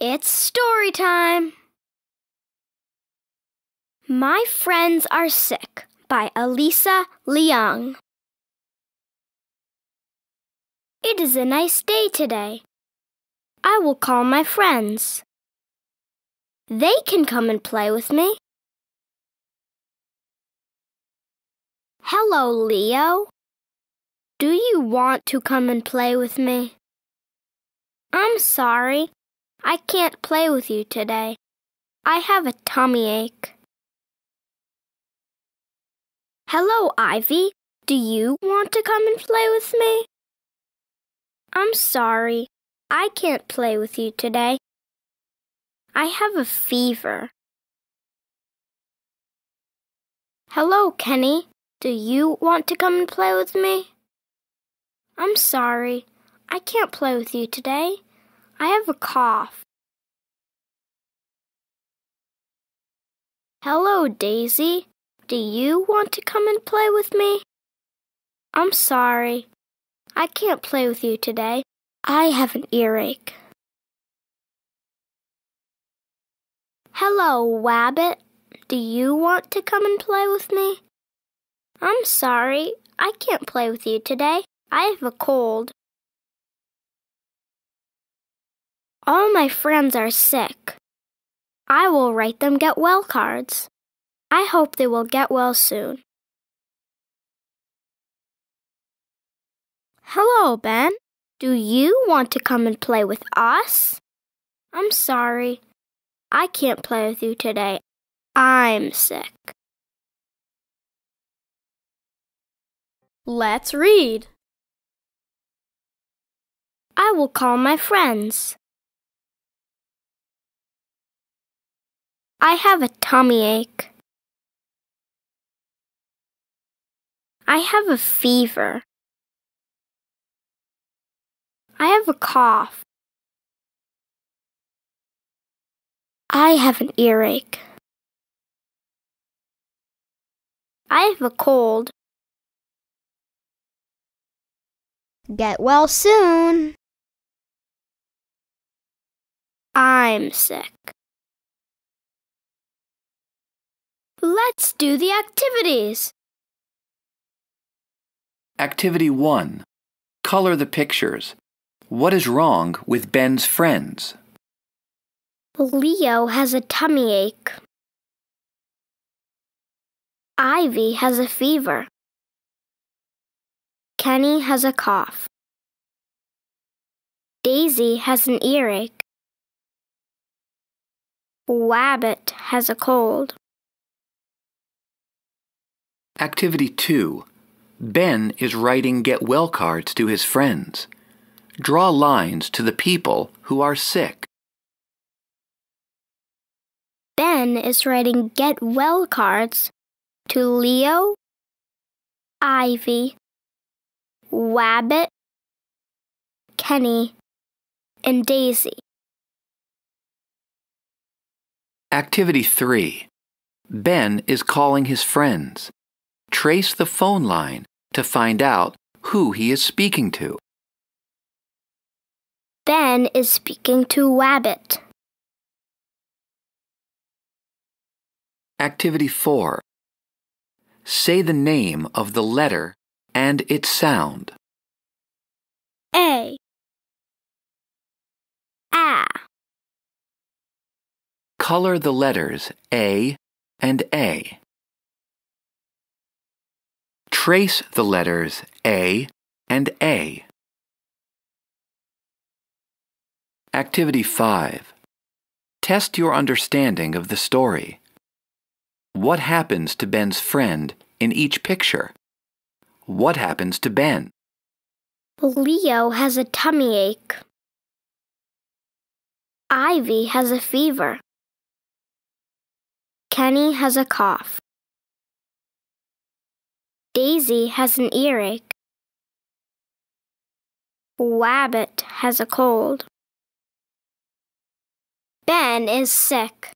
It's story time. My Friends Are Sick by Alyssa Liang. It is a nice day today. I will call my friends. They can come and play with me. Hello, Leo. Do you want to come and play with me? I'm sorry. I can't play with you today. I have a tummy ache. Hello, Ivy. Do you want to come and play with me? I'm sorry. I can't play with you today. I have a fever. Hello, Kenny. Do you want to come and play with me? I'm sorry. I can't play with you today. I have a cough. Hello, Daisy. Do you want to come and play with me? I'm sorry. I can't play with you today. I have an earache. Hello, Wabbit. Do you want to come and play with me? I'm sorry. I can't play with you today. I have a cold. All my friends are sick. I will write them get well cards. I hope they will get well soon. Hello, Ben. Do you want to come and play with us? I'm sorry. I can't play with you today. I'm sick. Let's read. I will call my friends. I have a tummy ache. I have a fever. I have a cough. I have an earache. I have a cold. Get well soon. I'm sick. Let's do the activities. Activity 1. Color the pictures. What is wrong with Ben's friends? Leo has a tummy ache. Ivy has a fever. Kenny has a cough. Daisy has an earache. Wabbit has a cold. Activity 2. Ben is writing get well cards to his friends. Draw lines to the people who are sick. Ben is writing get well cards to Leo, Ivy, Wabbit, Kenny, and Daisy. Activity 3. Ben is calling his friends. Trace the phone line to find out who he is speaking to. Ben is speaking to Wabbit. Activity 4. Say the name of the letter and its sound. A. A. Color the letters A and A. Trace the letters A and A. Activity 5. Test your understanding of the story. What happens to Ben's friend in each picture? What happens to Ben? Leo has a tummy ache. Ivy has a fever. Kenny has a cough. Daisy has an earache. Wabbit has a cold. Ben is sick.